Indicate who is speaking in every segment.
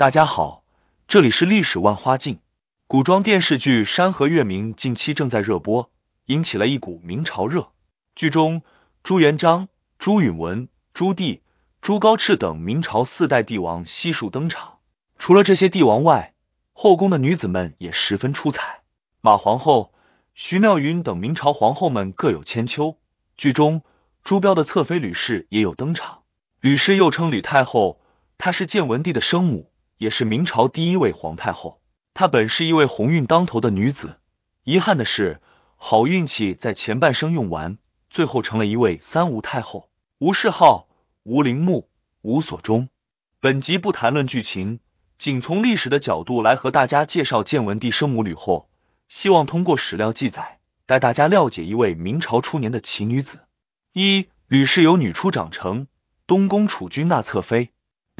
Speaker 1: 大家好，这里是历史万花镜。古装电视剧《山河月明》近期正在热播，引起了一股明朝热。剧中朱元璋、朱允文、朱棣、朱高炽等明朝四代帝王悉数登场。除了这些帝王外，后宫的女子们也十分出彩。马皇后、徐妙云等明朝皇后们各有千秋。剧中朱标的侧妃吕氏也有登场。吕氏又称吕太后，她是建文帝的生母。也是明朝第一位皇太后，她本是一位鸿运当头的女子，遗憾的是，好运气在前半生用完，最后成了一位三无太后，无谥号，无陵墓，无所终。本集不谈论剧情，仅从历史的角度来和大家介绍建文帝生母吕后，希望通过史料记载，带大家了解一位明朝初年的奇女子。一吕氏有女初长成，东宫储君纳侧妃。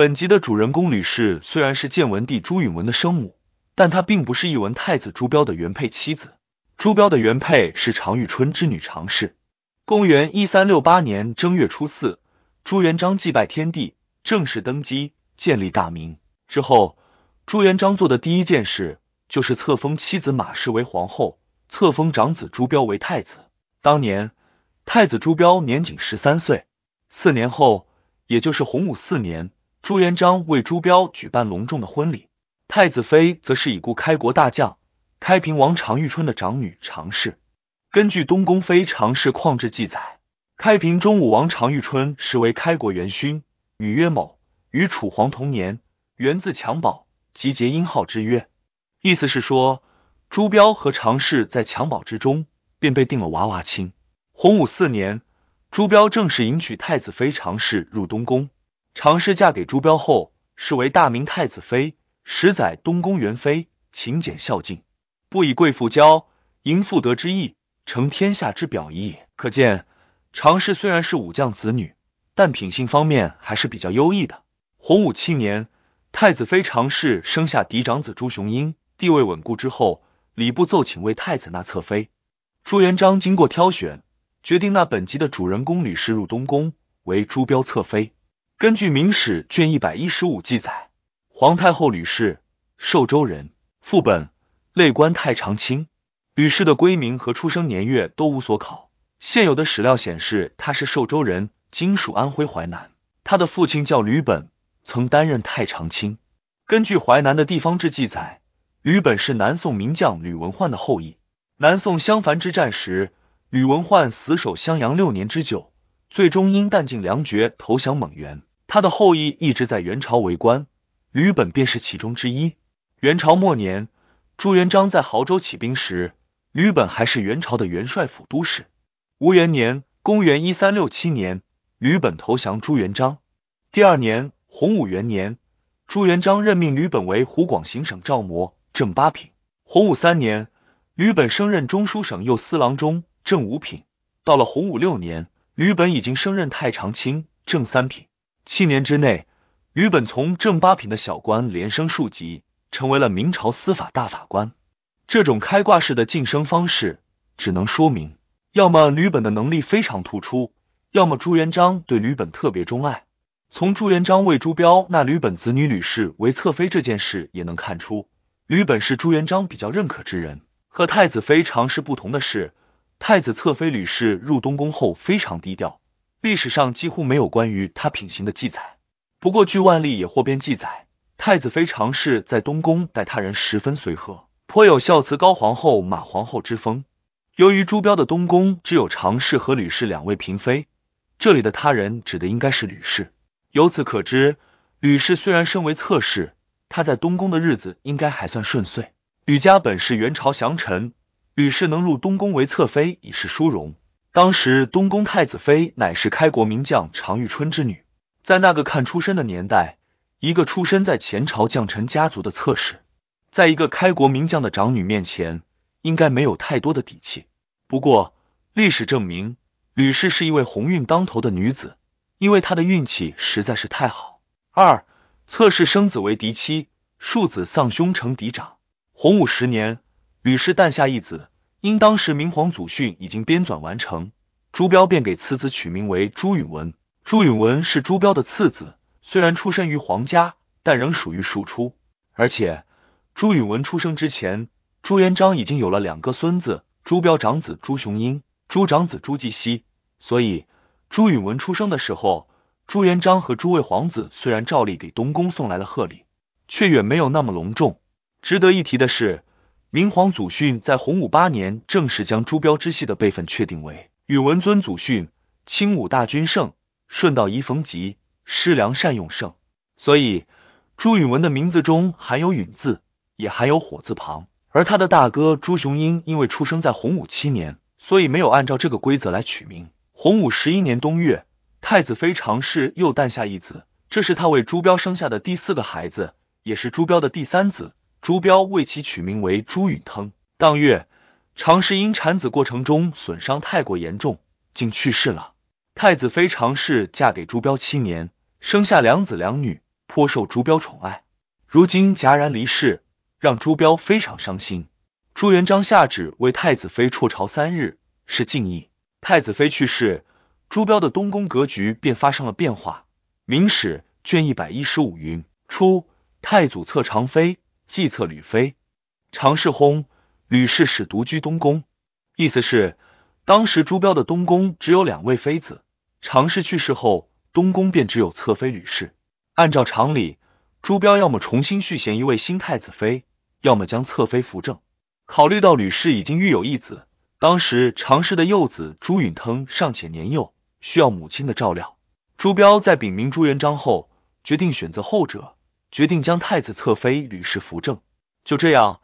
Speaker 1: 本集的主人公吕氏虽然是建文帝朱允文的生母，但她并不是一文太子朱标的原配妻子。朱标的原配是常遇春之女常氏。公元一三六八年正月初四，朱元璋祭拜天地，正式登基，建立大明。之后，朱元璋做的第一件事就是册封妻子马氏为皇后，册封长子朱标为太子。当年，太子朱标年仅十三岁。四年后，也就是洪武四年。朱元璋为朱标举办隆重的婚礼，太子妃则是已故开国大将开平王常遇春的长女常氏。根据东宫妃常氏旷志记载，开平中武王常遇春实为开国元勋，女曰某，与楚皇同年，源自襁褓，即结音号之约。意思是说，朱标和常氏在襁褓之中便被定了娃娃亲。洪武四年，朱标正式迎娶太子妃常氏入东宫。常氏嫁给朱标后，是为大明太子妃，十载东宫元妃，勤俭孝敬，不以贵妇骄，迎妇德之意，成天下之表仪也。可见常氏虽然是武将子女，但品性方面还是比较优异的。洪武七年，太子妃常氏生下嫡长子朱雄英，地位稳固之后，礼部奏请为太子纳侧妃。朱元璋经过挑选，决定纳本集的主人公吕氏入东宫为朱标侧妃。根据《明史》卷一百一十五记载，皇太后吕氏，寿州人，副本类官太常卿。吕氏的闺名和出生年月都无所考，现有的史料显示她是寿州人，今属安徽淮南。她的父亲叫吕本，曾担任太常卿。根据淮南的地方志记载，吕本是南宋名将吕文焕的后裔。南宋襄樊之战时，吕文焕死守襄阳六年之久，最终因弹尽粮绝投降蒙元。他的后裔一直在元朝为官，吕本便是其中之一。元朝末年，朱元璋在亳州起兵时，吕本还是元朝的元帅府都使。吴元年（公元一三六七年），吕本投降朱元璋。第二年，洪武元年，朱元璋任命吕本为湖广行省赵模，正八品。洪武三年，吕本升任中书省右司郎中，正五品。到了洪武六年，吕本已经升任太常卿，正三品。七年之内，吕本从正八品的小官连升数级，成为了明朝司法大法官。这种开挂式的晋升方式，只能说明，要么吕本的能力非常突出，要么朱元璋对吕本特别钟爱。从朱元璋为朱标纳吕本子女吕氏为侧妃这件事也能看出，吕本是朱元璋比较认可之人。和太子妃常氏不同的是，太子侧妃吕氏入东宫后非常低调。历史上几乎没有关于他品行的记载。不过，据万历野获编记载，太子妃常氏在东宫待他人十分随和，颇有孝慈高皇后、马皇后之风。由于朱标的东宫只有常氏和吕氏两位嫔妃，这里的他人指的应该是吕氏。由此可知，吕氏虽然身为侧室，她在东宫的日子应该还算顺遂。吕家本是元朝降臣，吕氏能入东宫为侧妃已是殊荣。当时东宫太子妃乃是开国名将常遇春之女，在那个看出身的年代，一个出身在前朝将臣家族的侧室，在一个开国名将的长女面前，应该没有太多的底气。不过历史证明，吕氏是一位鸿运当头的女子，因为她的运气实在是太好。二侧室生子为嫡妻，庶子丧兄成嫡长。洪武十年，吕氏诞下一子。因当时明皇祖训已经编纂完成，朱标便给次子取名为朱允文。朱允文是朱标的次子，虽然出身于皇家，但仍属于庶出。而且朱允文出生之前，朱元璋已经有了两个孙子：朱标长子朱雄英、朱长子朱继熙。所以朱允文出生的时候，朱元璋和诸位皇子虽然照例给东宫送来了贺礼，却远没有那么隆重。值得一提的是，明皇祖训在洪武八年正式将朱标之系的辈分确定为允文尊祖训，清武大君圣，顺道宜逢吉，施良善用圣。所以朱允文的名字中含有允字，也含有火字旁。而他的大哥朱雄英因为出生在洪武七年，所以没有按照这个规则来取名。洪武十一年冬月，太子妃常氏又诞下一子，这是他为朱标生下的第四个孩子，也是朱标的第三子。朱标为其取名为朱允腾。当月，常氏因产子过程中损伤太过严重，竟去世了。太子妃常氏嫁给朱标七年，生下两子两女，颇受朱标宠爱。如今戛然离世，让朱标非常伤心。朱元璋下旨为太子妃辍朝三日，是敬意。太子妃去世，朱标的东宫格局便发生了变化。《明史》卷一百一十五云：初，太祖册常妃。计策吕妃，常氏薨，吕氏始独居东宫。意思是，当时朱标的东宫只有两位妃子，常氏去世后，东宫便只有侧妃吕氏。按照常理，朱标要么重新续弦一位新太子妃，要么将侧妃扶正。考虑到吕氏已经育有一子，当时常氏的幼子朱允腾尚且年幼，需要母亲的照料。朱标在禀明朱元璋后，决定选择后者。决定将太子侧妃吕氏扶正，就这样，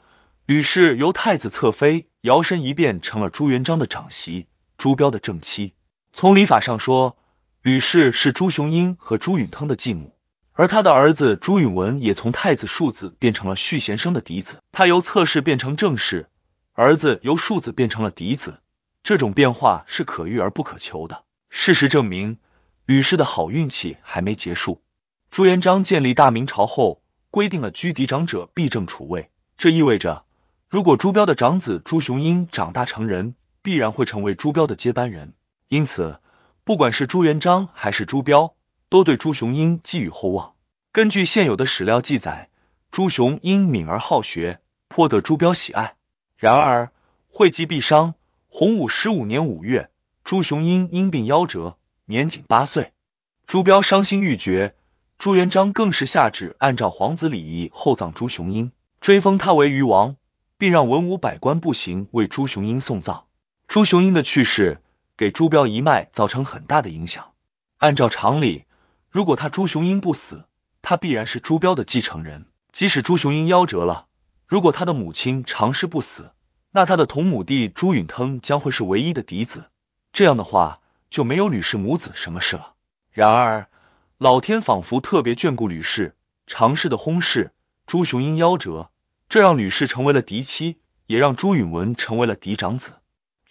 Speaker 1: 吕氏由太子侧妃摇身一变成了朱元璋的长媳，朱标的正妻。从礼法上说，吕氏是朱雄英和朱允炆的继母，而他的儿子朱允文也从太子庶子变成了续弦生的嫡子。他由侧室变成正室，儿子由庶子变成了嫡子，这种变化是可遇而不可求的。事实证明，吕氏的好运气还没结束。朱元璋建立大明朝后，规定了居嫡长者必正储位。这意味着，如果朱标的长子朱雄英长大成人，必然会成为朱标的接班人。因此，不管是朱元璋还是朱标，都对朱雄英寄予厚望。根据现有的史料记载，朱雄英敏而好学，颇得朱标喜爱。然而，讳疾必伤。洪武十五年五月，朱雄英因病夭折，年仅八岁。朱标伤心欲绝。朱元璋更是下旨按照皇子礼仪厚葬朱雄英，追封他为余王，并让文武百官步行为朱雄英送葬。朱雄英的去世给朱标一脉造成很大的影响。按照常理，如果他朱雄英不死，他必然是朱标的继承人。即使朱雄英夭折了，如果他的母亲常氏不死，那他的同母弟朱允炆将会是唯一的嫡子。这样的话，就没有吕氏母子什么事了。然而。老天仿佛特别眷顾吕氏、常氏的薨逝，朱雄英夭折，这让吕氏成为了嫡妻，也让朱允文成为了嫡长子。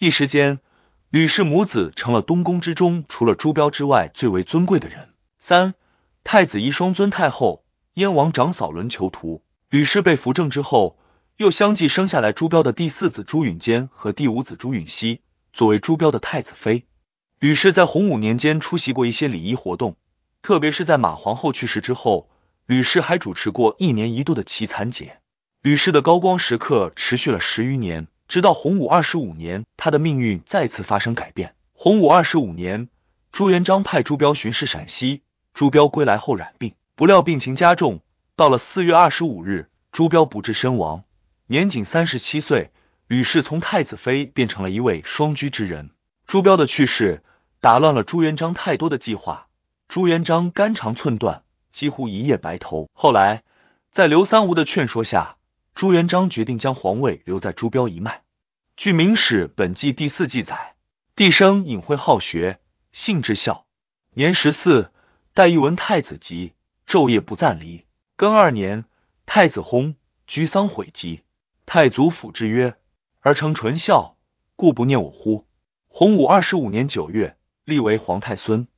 Speaker 1: 一时间，吕氏母子成了东宫之中除了朱标之外最为尊贵的人。三太子遗孀尊太后，燕王长嫂轮囚徒。吕氏被扶正之后，又相继生下来朱标的第四子朱允坚和第五子朱允熙，作为朱标的太子妃。吕氏在洪武年间出席过一些礼仪活动。特别是在马皇后去世之后，吕氏还主持过一年一度的祈蚕节。吕氏的高光时刻持续了十余年，直到洪武二十五年，他的命运再次发生改变。洪武二十五年，朱元璋派朱标巡视陕西，朱标归来后染病，不料病情加重。到了四月二十五日，朱标不治身亡，年仅三十七岁。吕氏从太子妃变成了一位双居之人。朱标的去世打乱了朱元璋太多的计划。朱元璋肝肠寸断，几乎一夜白头。后来，在刘三吴的劝说下，朱元璋决定将皇位留在朱标一脉。据《明史本纪》第四记载，帝生隐晦好学，性至孝，年十四，待一文太子疾，昼夜不暂离。庚二年，太子薨，居丧毁疾。太祖抚之曰：“儿承纯孝，故不念我乎？”洪武二十五年九月，立为皇太孙。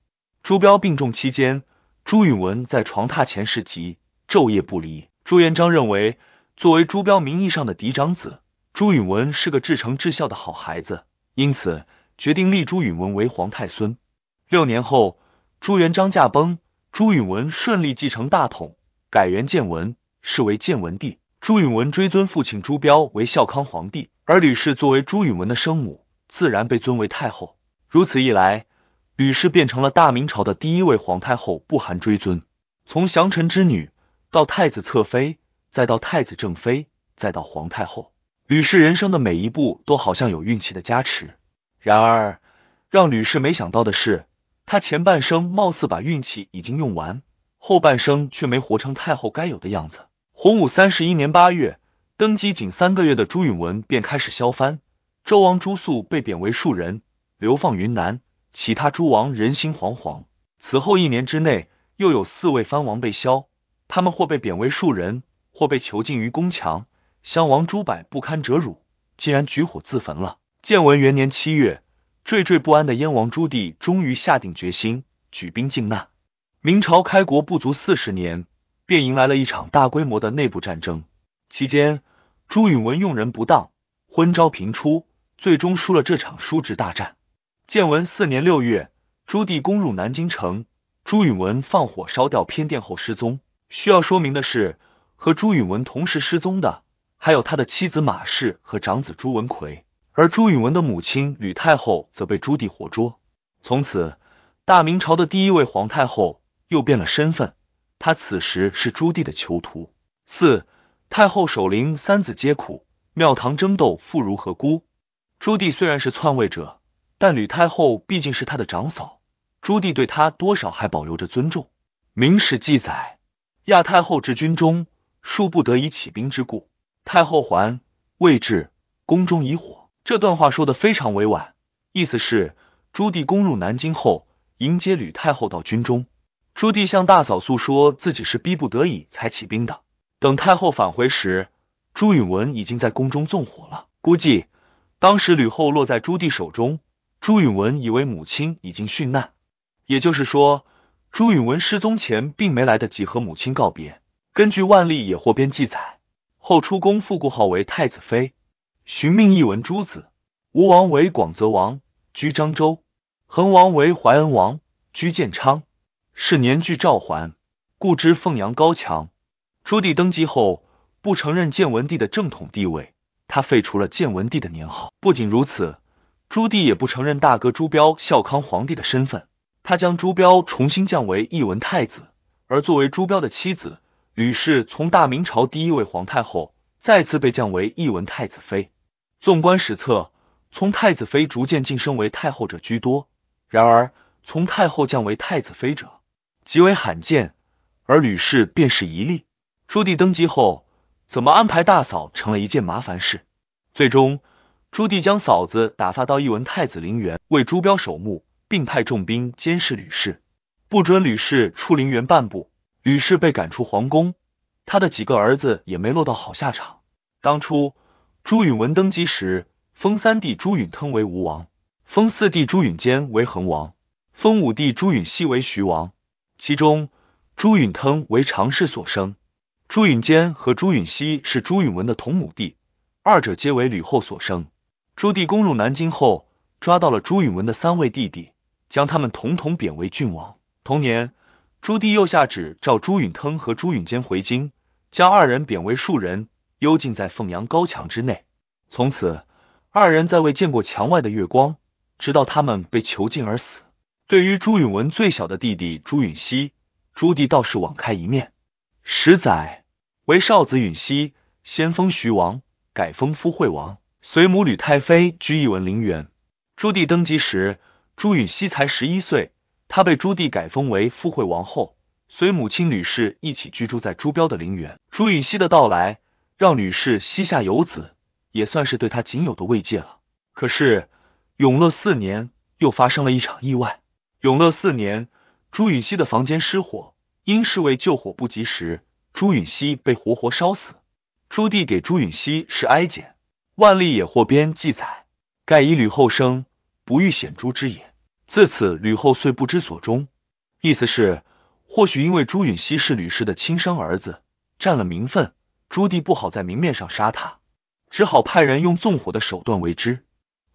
Speaker 1: 朱标病重期间，朱允文在床榻前侍疾，昼夜不离。朱元璋认为，作为朱标名义上的嫡长子，朱允文是个至诚至孝的好孩子，因此决定立朱允文为皇太孙。六年后，朱元璋驾崩，朱允文顺利继承大统，改元建文，是为建文帝。朱允文追尊父亲朱标为孝康皇帝，而吕氏作为朱允文的生母，自然被尊为太后。如此一来，吕氏变成了大明朝的第一位皇太后，不含追尊。从降臣之女到太子侧妃，再到太子正妃，再到皇太后，吕氏人生的每一步都好像有运气的加持。然而，让吕氏没想到的是，她前半生貌似把运气已经用完，后半生却没活成太后该有的样子。洪武三十一年八月，登基仅三个月的朱允文便开始削藩，周王朱肃被贬为庶人，流放云南，其他诸王人心惶惶。此后一年之内，又有四位藩王被削，他们或被贬为庶人，或被囚禁于宫墙。襄王朱柏不堪折辱，竟然举火自焚了。建文元年七月，惴惴不安的燕王朱棣终于下定决心举兵靖难。明朝开国不足四十年。便迎来了一场大规模的内部战争。期间，朱允文用人不当，昏招频出，最终输了这场叔侄大战。建文四年六月，朱棣攻入南京城，朱允文放火烧掉偏殿后失踪。需要说明的是，和朱允文同时失踪的还有他的妻子马氏和长子朱文奎，而朱允文的母亲吕太后则被朱棣活捉。从此，大明朝的第一位皇太后又变了身份。她此时是朱棣的囚徒。四太后守灵，三子皆苦，庙堂争斗，妇孺何辜？朱棣虽然是篡位者，但吕太后毕竟是他的长嫂，朱棣对他多少还保留着尊重。明史记载，亚太后至军中，恕不得已起兵之故。太后还未至，宫中已火。这段话说的非常委婉，意思是朱棣攻入南京后，迎接吕太后到军中。朱棣向大嫂诉说自己是逼不得已才起兵的。等太后返回时，朱允文已经在宫中纵火了。估计当时吕后落在朱棣手中，朱允文以为母亲已经殉难，也就是说，朱允文失踪前并没来得及和母亲告别。根据《万历野获编》记载，后出宫复故号为太子妃，寻命一文诸子。吴王为广泽王，居漳州；恒王为怀恩王，居建昌。是年据赵桓，故知凤阳高墙。朱棣登基后，不承认建文帝的正统地位，他废除了建文帝的年号。不仅如此，朱棣也不承认大哥朱标孝康皇帝的身份，他将朱标重新降为一文太子。而作为朱标的妻子吕氏，从大明朝第一位皇太后，再次被降为一文太子妃。纵观史册，从太子妃逐渐晋升为太后者居多，然而从太后降为太子妃者，极为罕见，而吕氏便是一例。朱棣登基后，怎么安排大嫂成了一件麻烦事。最终，朱棣将嫂子打发到义文太子陵园为朱标守墓，并派重兵监视吕氏，不准吕氏出陵园半步。吕氏被赶出皇宫，他的几个儿子也没落到好下场。当初朱允文登基时，封三弟朱允滕为吴王，封四弟朱允坚为恒王，封五弟朱允熙为徐王。其中，朱允滕为常氏所生，朱允坚和朱允熙是朱允文的同母弟，二者皆为吕后所生。朱棣攻入南京后，抓到了朱允文的三位弟弟，将他们统统贬为郡王。同年，朱棣又下旨召朱允滕和朱允坚回京，将二人贬为庶人，幽禁在凤阳高墙之内。从此，二人再未见过墙外的月光，直到他们被囚禁而死。对于朱允文最小的弟弟朱允熙，朱棣倒是网开一面。十载为少子允熙，先封徐王，改封夫惠王，随母吕太妃居一文陵园。朱棣登基时，朱允熙才十一岁，他被朱棣改封为夫惠王后，随母亲吕氏一起居住在朱标的陵园。朱允熙的到来，让吕氏膝下有子，也算是对他仅有的慰藉了。可是永乐四年，又发生了一场意外。永乐四年，朱允熙的房间失火，因侍卫救火不及时，朱允熙被活活烧死。朱棣给朱允熙是哀简，《万历野获编》记载：“盖以吕后生，不欲显朱之也。”自此，吕后遂不知所终。意思是，或许因为朱允熙是吕氏的亲生儿子，占了名分，朱棣不好在明面上杀他，只好派人用纵火的手段为之。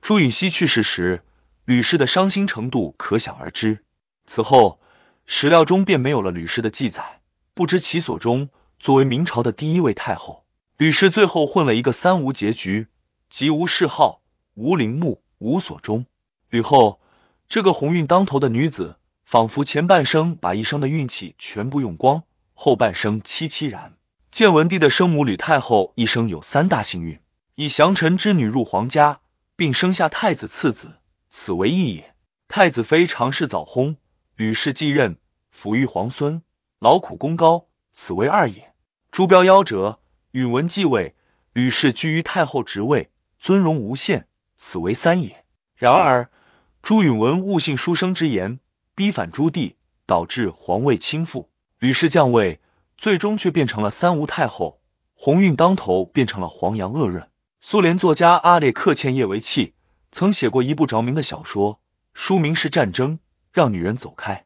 Speaker 1: 朱允熙去世时。吕氏的伤心程度可想而知。此后史料中便没有了吕氏的记载。不知其所终。作为明朝的第一位太后，吕氏最后混了一个三无结局，即无谥号、无陵墓、无所终。吕后这个鸿运当头的女子，仿佛前半生把一生的运气全部用光，后半生凄凄然。建文帝的生母吕太后一生有三大幸运：以降臣之女入皇家，并生下太子次子，此为一也；太子妃常氏早薨，吕氏继任，抚育皇孙，劳苦功高，此为二也。朱标夭折，允文继位，吕氏居于太后职位，尊荣无限，此为三也。然而朱允文误信书生之言，逼反朱棣，导致皇位倾覆，吕氏降位，最终却变成了三无太后，鸿运当头，变成了黄杨恶润。苏联作家阿列克茜叶维契曾写过一部着名的小说，书名是《战争》，让女人走开。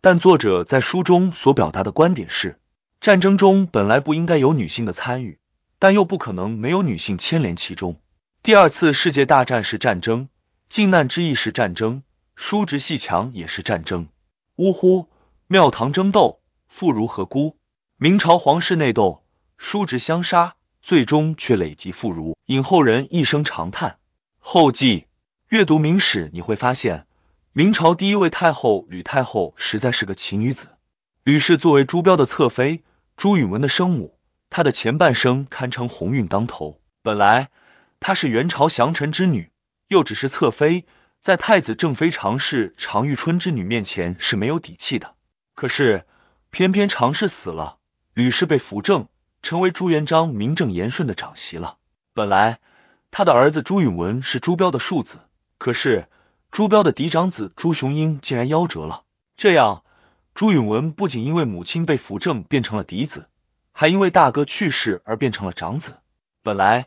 Speaker 1: 但作者在书中所表达的观点是。战争中本来不应该有女性的参与，但又不可能没有女性牵连其中。第二次世界大战是战争，靖难之役是战争，叔侄戏强也是战争。呜呼！庙堂争斗，妇孺何辜？明朝皇室内斗，叔侄相杀，最终却累及妇孺，引后人一声长叹。后记阅读明史，你会发现，明朝第一位太后吕太后实在是个奇女子。吕氏作为朱标的侧妃。朱允文的生母，她的前半生堪称鸿运当头。本来她是元朝降臣之女，又只是侧妃，在太子正妃常氏常遇春之女面前是没有底气的。可是偏偏常氏死了，吕氏被扶正，成为朱元璋名正言顺的长媳了。本来他的儿子朱允文是朱标的庶子，可是朱标的嫡长子朱雄英竟然夭折了，这样。朱允文不仅因为母亲被扶正变成了嫡子，还因为大哥去世而变成了长子。本来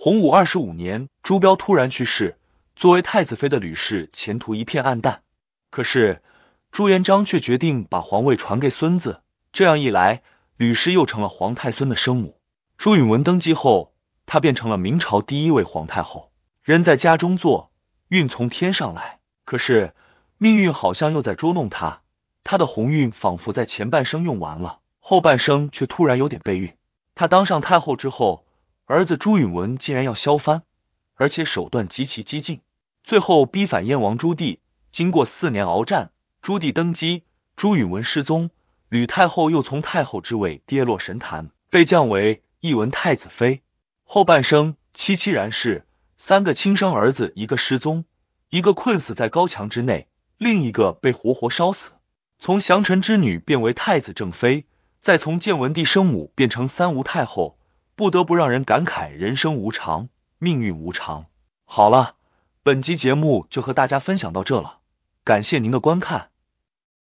Speaker 1: 洪武二十五年，朱标突然去世，作为太子妃的吕氏前途一片暗淡。可是朱元璋却决定把皇位传给孙子，这样一来，吕氏又成了皇太孙的生母。朱允文登基后，她变成了明朝第一位皇太后。人在家中坐，运从天上来。可是命运好像又在捉弄她。他的鸿运仿佛在前半生用完了，后半生却突然有点背运。他当上太后之后，儿子朱允文竟然要削藩，而且手段极其激进，最后逼反燕王朱棣。经过四年鏖战，朱棣登基，朱允文失踪，吕太后又从太后之位跌落神坛，被降为义文太子妃。后半生凄凄然是三个亲生儿子，一个失踪，一个困死在高墙之内，另一个被活活烧死。从降臣之女变为太子正妃，再从建文帝生母变成三无太后，不得不让人感慨人生无常，命运无常。好了，本集节目就和大家分享到这了，感谢您的观看。